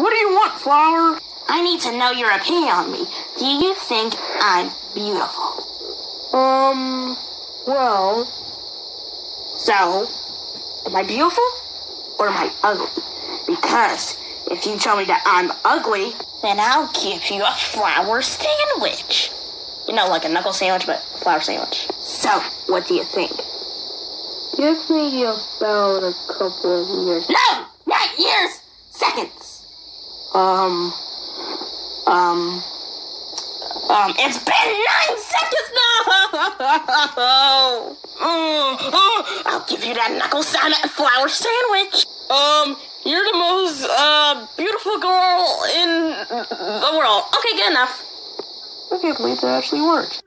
What do you want, Flower? I need to know your opinion on me. Do you think I'm beautiful? Um, well, so, am I beautiful or am I ugly? Because if you tell me that I'm ugly, Then I'll give you a flower sandwich. You know, like a knuckle sandwich, but flower sandwich. so what do you think? Give me about a couple of years. No! Um, um, Um, it's been nine seconds now! oh, oh, I'll give you that knuckle sandwich flower sandwich. um, you're the most, uh, beautiful girl in The world. Okay, good enough. I can't believe that actually worked.